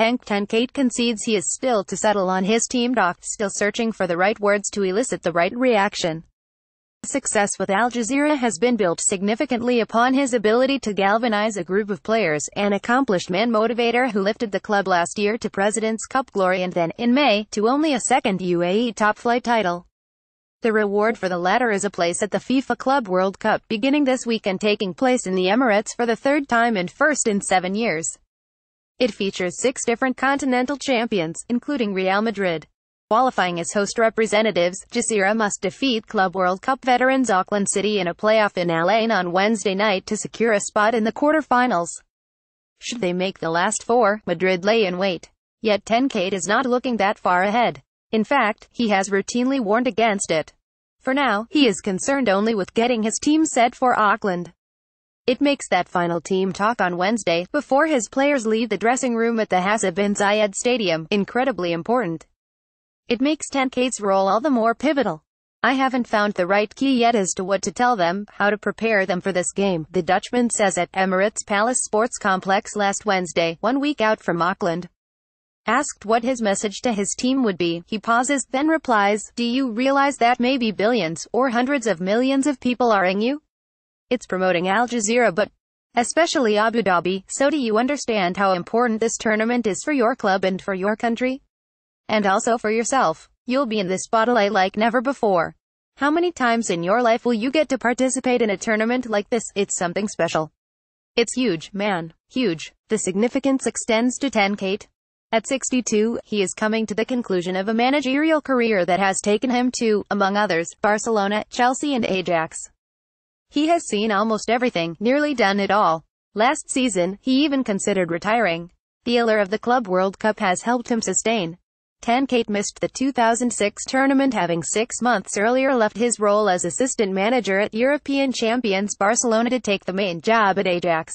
Henk ten Cate concedes he is still to settle on his team doc, still searching for the right words to elicit the right reaction. Success with Al Jazira has been built significantly upon his ability to galvanize a group of players, an accomplished man motivator who lifted the club last year to President's Cup glory and then, in May, to only a second UAE top-flight title. The reward for the latter is a place at the FIFA Club World Cup beginning this week and taking place in the Emirates for the third time and first in seven years. It features six different continental champions, including Real Madrid. Qualifying as host representatives, Jazira must defeat Club World Cup veterans Auckland City in a playoff in Ain on Wednesday night to secure a spot in the quarter-finals. Should they make the last four, Madrid lay in wait. Yet ten Cate is not looking that far ahead. In fact, he has routinely warned against it. For now, he is concerned only with getting his team set for Auckland. It makes that final team talk on Wednesday, before his players leave the dressing room at the Hazza bin Zayed Stadium, incredibly important. It makes ten Cate's role all the more pivotal. I haven't found the right key yet as to what to tell them, how to prepare them for this game, the Dutchman says at Emirates Palace Sports Complex last Wednesday, one week out from Auckland. Asked what his message to his team would be, he pauses, then replies, Do you realize that maybe billions, or hundreds of millions of people are in you? It's promoting Al Jazira but, especially Abu Dhabi, so do you understand how important this tournament is for your club and for your country? And also for yourself. You'll be in the spotlight like never before. How many times in your life will you get to participate in a tournament like this? It's something special. It's huge, man. Huge. The significance extends to ten Cate. At 62, he is coming to the conclusion of a managerial career that has taken him to, among others, Barcelona, Chelsea and Ajax. He has seen almost everything, nearly done it all. Last season, he even considered retiring. The allure of the Club World Cup has helped him sustain Ten Cate missed the 2006 tournament having six months earlier left his role as assistant manager at European champions Barcelona to take the main job at Ajax.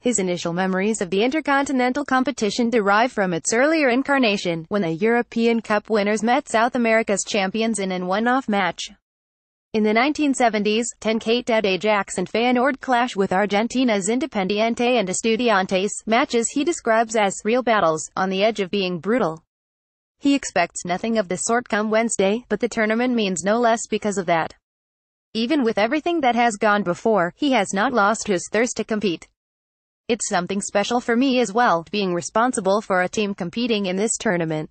His initial memories of the intercontinental competition derive from its earlier incarnation, when the European Cup winners met South America's champions in an one-off match. In the 1970s, ten Cate at Ajax and Feyenoord clash with Argentina's Independiente and Estudiantes, matches he describes as real battles, on the edge of being brutal. He expects nothing of the sort come Wednesday, but the tournament means no less because of that. Even with everything that has gone before, he has not lost his thirst to compete. It's something special for me as well, being responsible for a team competing in this tournament.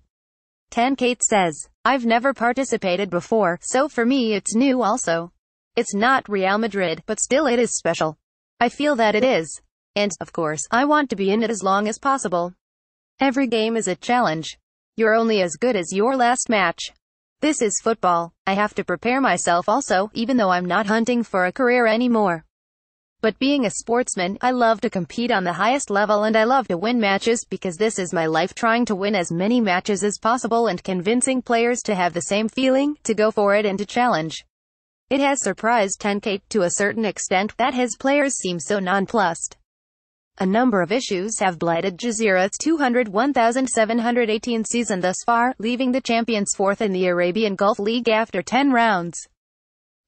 ten Cate says, I've never participated before, so for me it's new also. It's not Real Madrid, but still it is special. I feel that it is. And, of course, I want to be in it as long as possible. Every game is a challenge. You're only as good as your last match. This is football. I have to prepare myself also, even though I'm not hunting for a career anymore. But being a sportsman, I love to compete on the highest level and I love to win matches because this is my life trying to win as many matches as possible and convincing players to have the same feeling, to go for it and to challenge. It has surprised ten Cate to a certain extent that his players seem so nonplussed. A number of issues have blighted Jazira's 201,718 season thus far, leaving the champions fourth in the Arabian Gulf League after 10 rounds.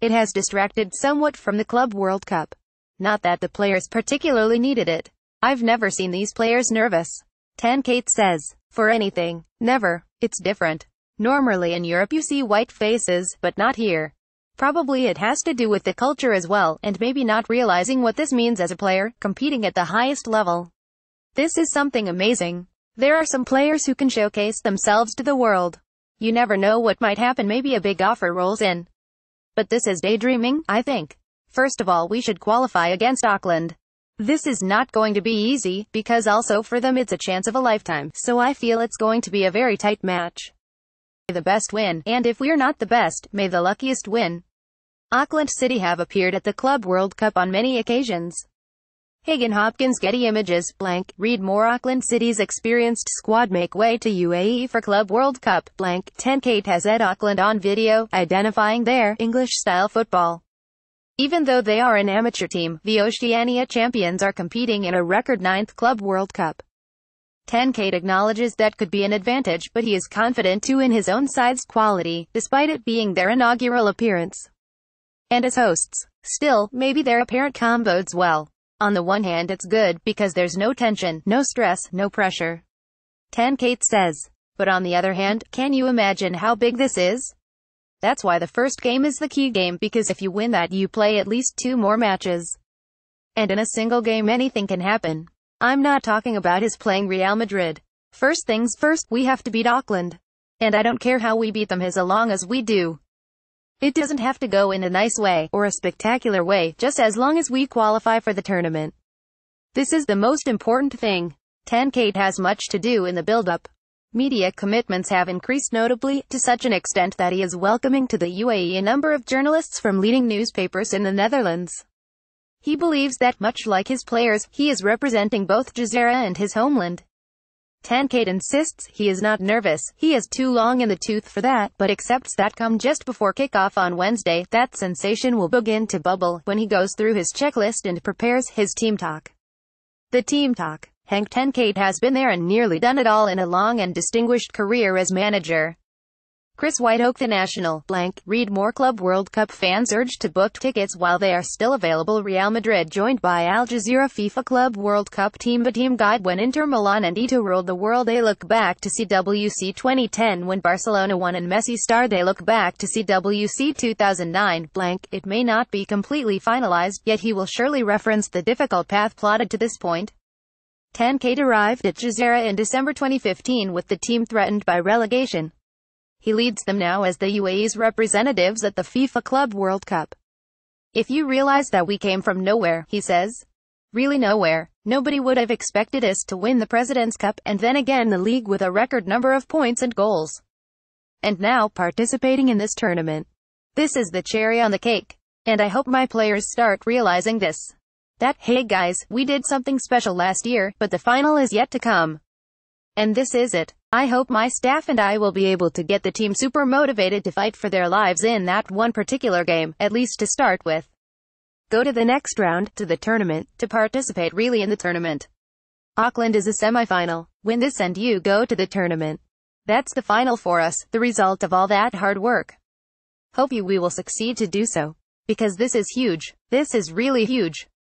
It has distracted somewhat from the Club World Cup. Not that the players particularly needed it. I've never seen these players nervous. ten Cate says, for anything, never, it's different. Normally in Europe you see white faces, but not here. Probably it has to do with the culture as well, and maybe not realizing what this means as a player, competing at the highest level. This is something amazing. There are some players who can showcase themselves to the world. You never know what might happen maybe a big offer rolls in. But this is daydreaming, I think. First of all we should qualify against Auckland. This is not going to be easy, because also for them it's a chance of a lifetime, so I feel it's going to be a very tight match. The best win, and if we're not the best, may the luckiest win. Auckland City have appeared at the Club World Cup on many occasions. Hagen Hopkins Getty Images, blank, read more Auckland City's experienced squad make way to UAE for Club World Cup, blank, ten Cate has Ed Auckland on video, identifying their English-style football. Even though they are an amateur team, the Oceania champions are competing in a record ninth Club World Cup. Ten Cate acknowledges that could be an advantage, but he is confident too in his own side's quality, despite it being their inaugural appearance and as hosts. Still, maybe their apparent calm bodes well. On the one hand it's good, because there's no tension, no stress, no pressure. ten Cate says. But on the other hand, can you imagine how big this is? That's why the first game is the key game, because if you win that you play at least two more matches. And in a single game anything can happen. I'm not talking about his playing Real Madrid. First things first, we have to beat Auckland. And I don't care how we beat them as long as we do. It doesn't have to go in a nice way, or a spectacular way, just as long as we qualify for the tournament. This is the most important thing. Ten Cate has much to do in the build-up. Media commitments have increased notably, to such an extent that he is welcoming to the UAE a number of journalists from leading newspapers in the Netherlands. He believes that, much like his players, he is representing both Jazira and his homeland. Ten Cate insists he is not nervous, he is too long in the tooth for that, but accepts that come just before kickoff on Wednesday, that sensation will begin to bubble, when he goes through his checklist and prepares his team talk. The team talk. Henk ten Cate has been there and nearly done it all in a long and distinguished career as manager. Chris Whiteoak The National, blank, read more Club World Cup fans urged to book tickets while they are still available Real Madrid joined by Al Jazira FIFA Club World Cup team The team guide when Inter Milan and Eto'o ruled the world they look back to CWC 2010 when Barcelona won and Messi star they look back to CWC 2009, blank, it may not be completely finalized, yet he will surely reference the difficult path plotted to this point. Ten Cate arrived at Jazira in December 2015 with the team threatened by relegation. He leads them now as the UAE's representatives at the FIFA Club World Cup. If you realize that we came from nowhere, he says. Really nowhere. Nobody would have expected us to win the President's Cup, and then again the league with a record number of points and goals. And now participating in this tournament. This is the cherry on the cake. And I hope my players start realizing this that, hey guys, we did something special last year, but the final is yet to come. And this is it. I hope my staff and I will be able to get the team super motivated to fight for their lives in that one particular game, at least to start with. Go to the next round, to the tournament, to participate really in the tournament. Auckland is a semi-final. Win this and you go to the tournament. That's the final for us, the result of all that hard work. Hope you we will succeed to do so. Because this is huge. This is really huge.